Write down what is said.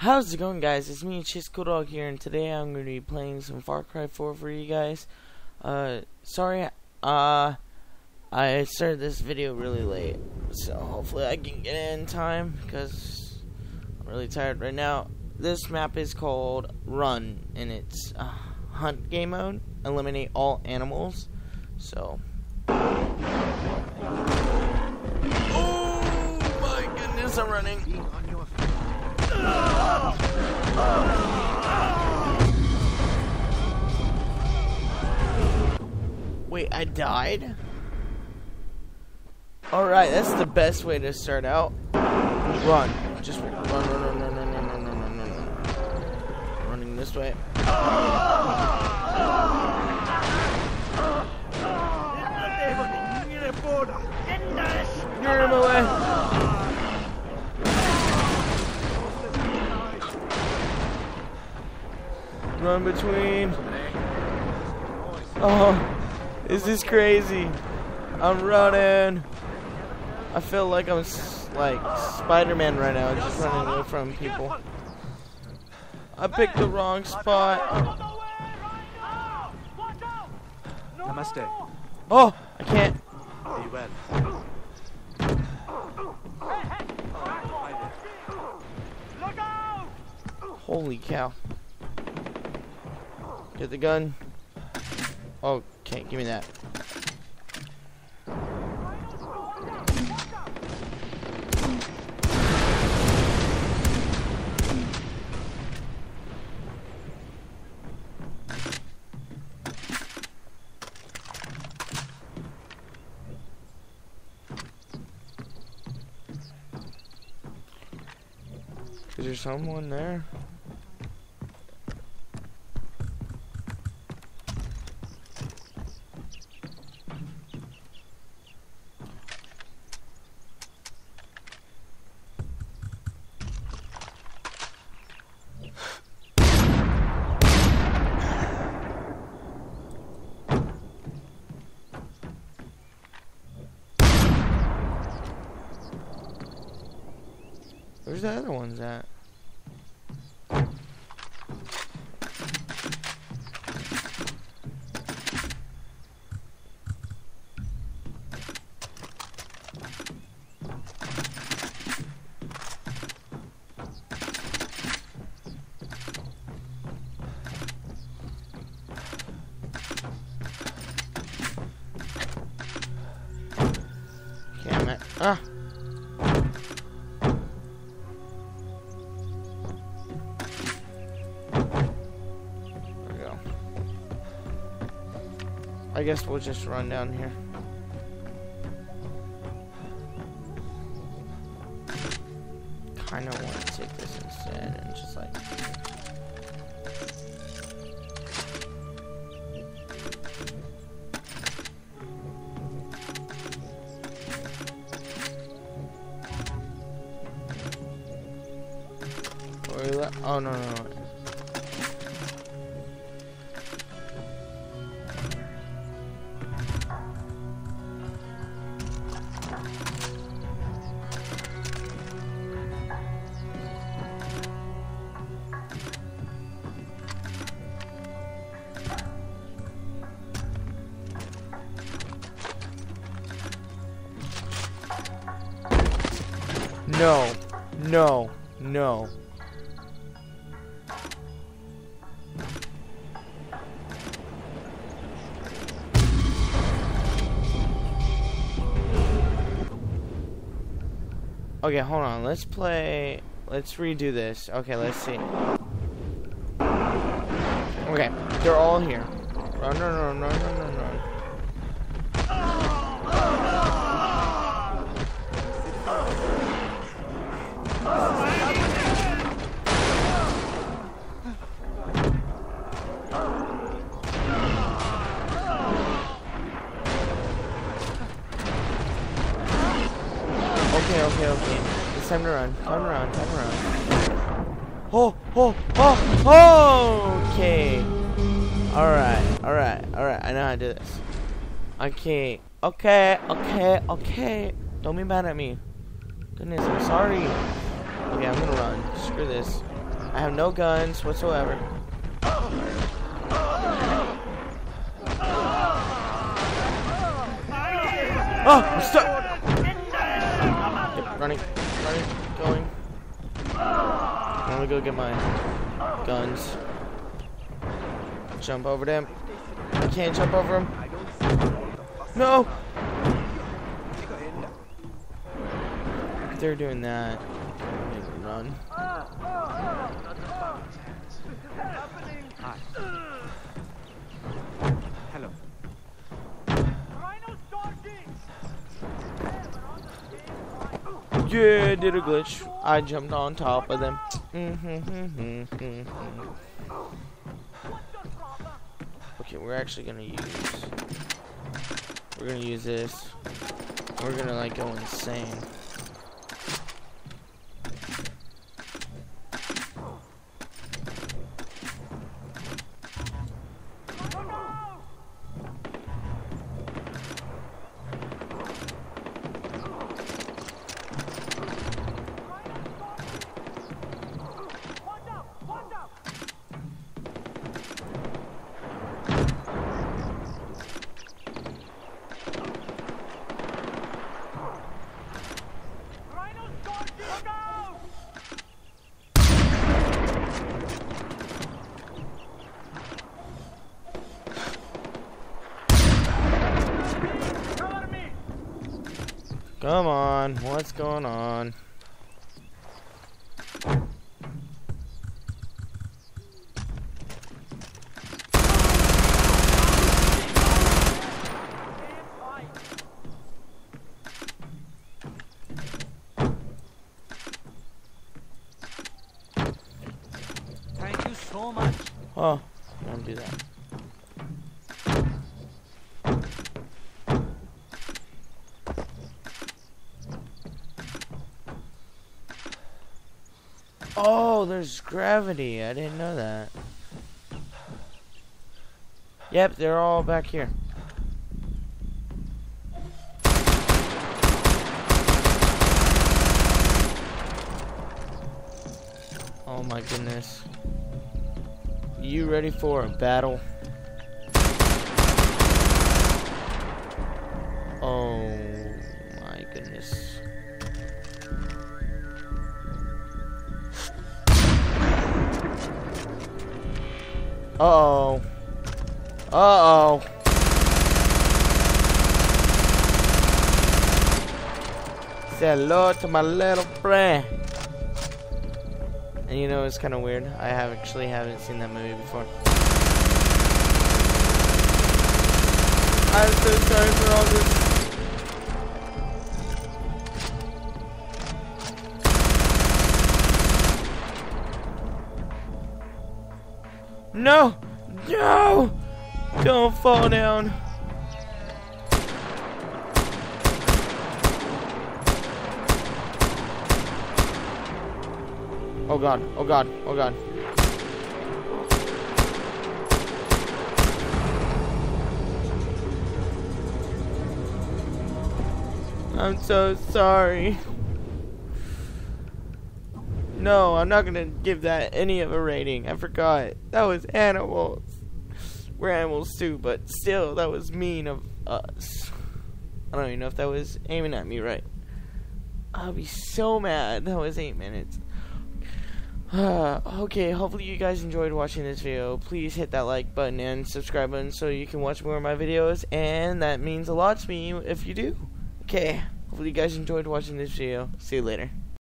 How's it going guys? It's me, Dog here, and today I'm going to be playing some Far Cry 4 for you guys. Uh, sorry, uh, I started this video really late, so hopefully I can get in time, because I'm really tired right now. This map is called Run, and it's a hunt game mode, eliminate all animals, so... Oh my goodness, I'm running! Wait, I died? Alright, that's the best way to start out. Run. Just run, run, run, run, run, run, run, run, run, run, run. Running this way. Run between. Oh, is this crazy? I'm running. I feel like I'm like Spider-Man right now, just running away from people. I picked the wrong spot. Namaste. Oh, I can't. Are you well? Holy cow. Get the gun. Okay, give me that. Is there someone there? Where's the other ones at? Ah! I guess we'll just run down here. Kinda want to take this instead and just like? Oh no no no. No, no, no. Okay, hold on. Let's play. Let's redo this. Okay, let's see. Okay, they're all here. Oh, run, run, run, run, run, run, run. Okay, okay. It's time to run. Time to run. Time to run. Oh, oh, oh, oh. Okay. All right, all right, all right. I know how to do this. Okay, okay, okay, okay. Don't be mad at me. Goodness, I'm sorry. Okay, I'm gonna run. Screw this. I have no guns whatsoever. Oh, I'm stuck. Yep, running, running, going. I'm gonna go get my guns. Jump over them. I can't jump over them. No. If they're doing that. I'm gonna run. Yeah, did a glitch. I jumped on top of them. okay, we're actually gonna use. We're gonna use this. We're gonna like go insane. Come on, what's going on? Thank you so much. Oh, don't do that. Oh, there's gravity. I didn't know that. Yep, they're all back here. Oh my goodness. You ready for a battle? Oh Uh oh. Uh oh. Say hello to my little friend. And you know it's kind of weird. I have actually haven't seen that movie before. I'm so sorry for all this. No! No! Don't fall down. Oh god, oh god, oh god. I'm so sorry. No, I'm not gonna give that any of a rating. I forgot. That was animals. We're animals too, but still, that was mean of us. I don't even know if that was aiming at me right. I'll be so mad. That was eight minutes. okay, hopefully you guys enjoyed watching this video. Please hit that like button and subscribe button so you can watch more of my videos, and that means a lot to me if you do. Okay, hopefully you guys enjoyed watching this video. See you later.